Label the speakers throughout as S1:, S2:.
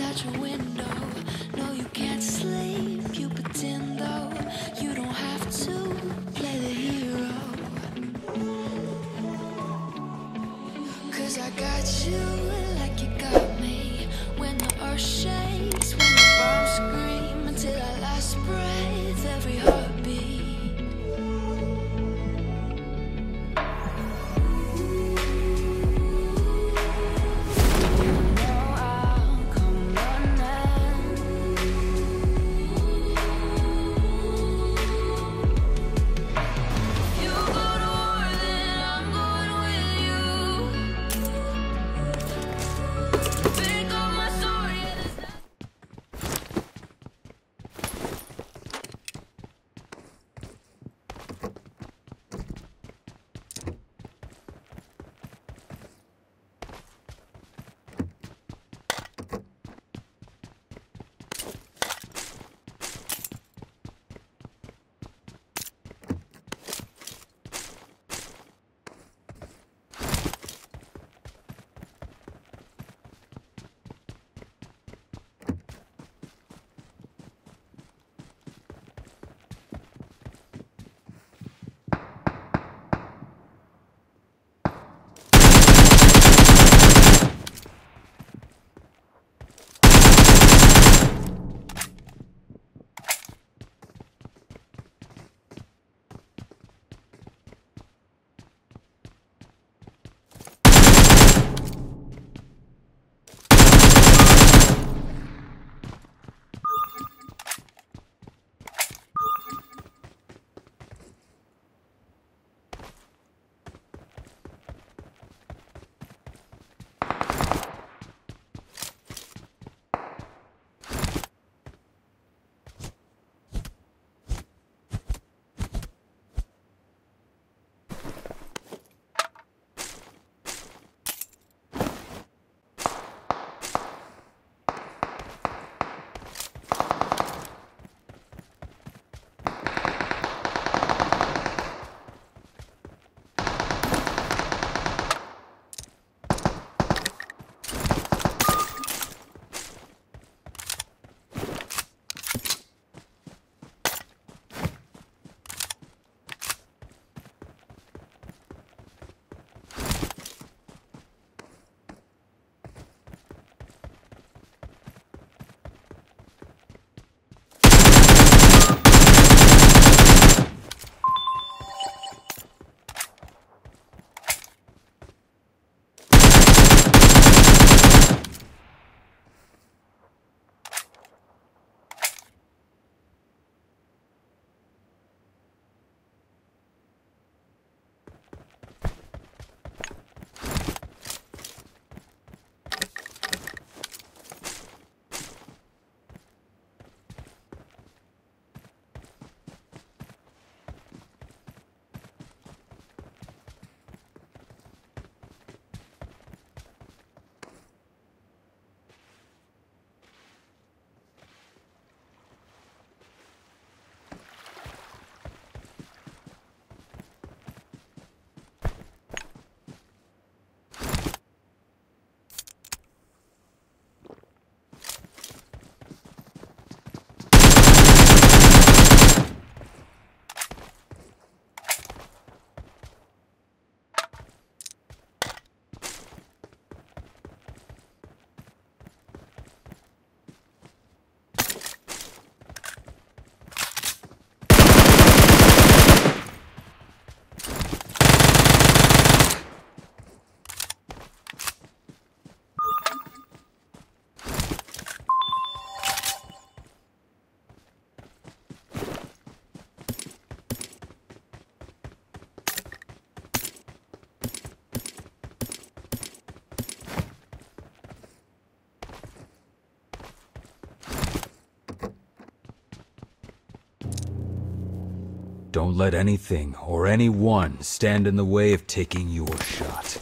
S1: such a window. Don't
S2: let anything or anyone stand in the way of taking your shot.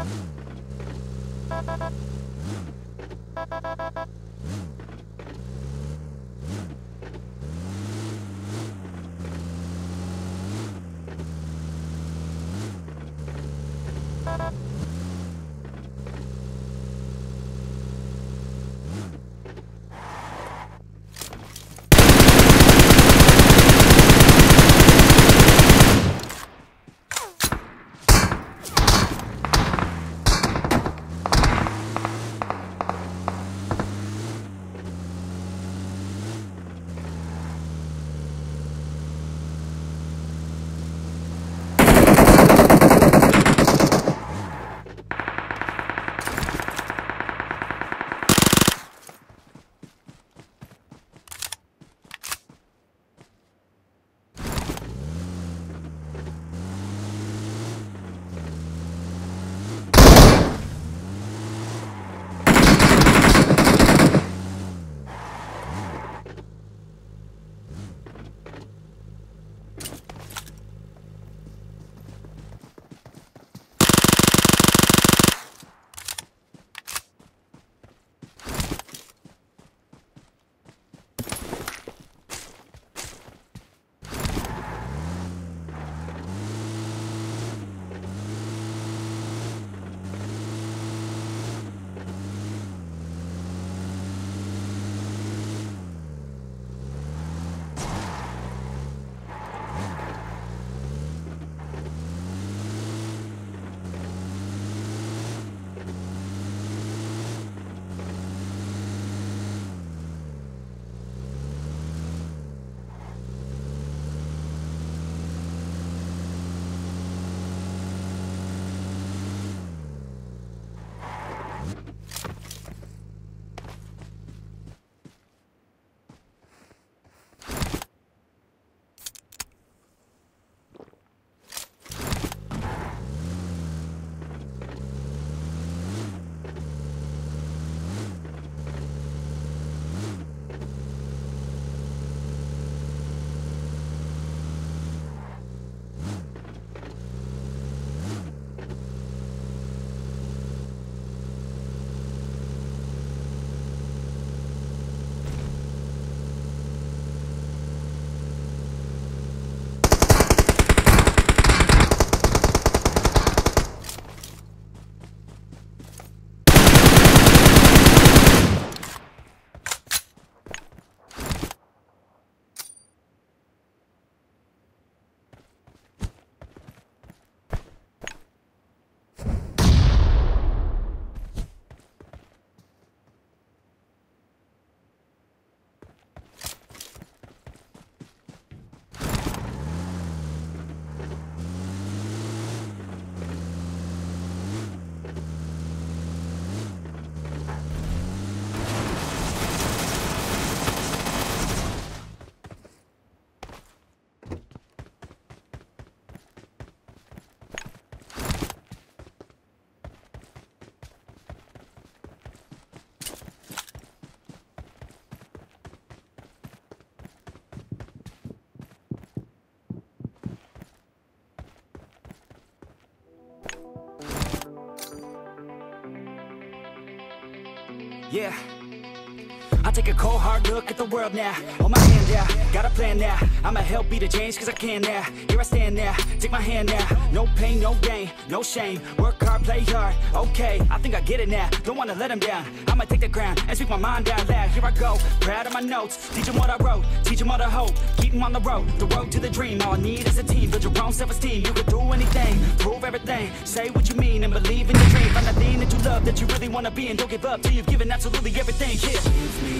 S2: Thank you.
S3: Yeah. I take a cold hard look at the world now. Hold my hand now, got a plan now. I'ma help be the change cause I can now. Here I stand now, take my hand now. No pain, no gain, no shame. Work hard, play hard, okay. I think I get it now, don't wanna let them down. I'ma take the ground and speak my mind out loud. Here I go, proud of my notes Teach them what I wrote, teach them all the hope. Keep them on the road, the road to the dream. All I need is a team, build your own self-esteem. You can do anything, prove everything. Say what you mean and believe in your dream. Find the thing that you love, that you really wanna be And don't give up till you've given absolutely everything. Yeah.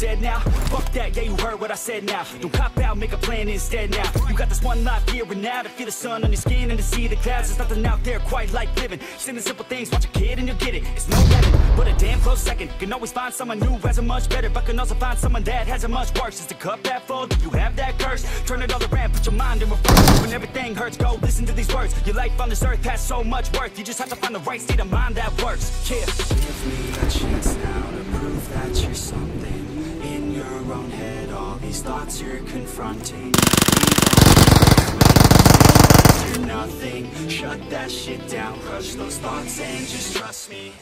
S3: dead now. Fuck that, yeah, you heard what I said now. Don't cop out, make a plan instead now. You got this one life here and now to feel the sun on your skin and to see the clouds. There's nothing out there quite like living. Sending simple things, watch a kid and you'll get it. It's no heaven, but a damn close second. Can always find someone new has it much better, but can also find someone that has a much worse. Is the cup that full? Do you have that curse? Turn it all around, put your mind in reverse. When everything hurts, go listen to these words. Your life on this earth has so much worth. You just have to find the right state of mind that works. Yeah.
S4: Give me a chance now to prove that you're something these thoughts you're confronting. You're nothing, shut that shit down. Crush those thoughts and just trust me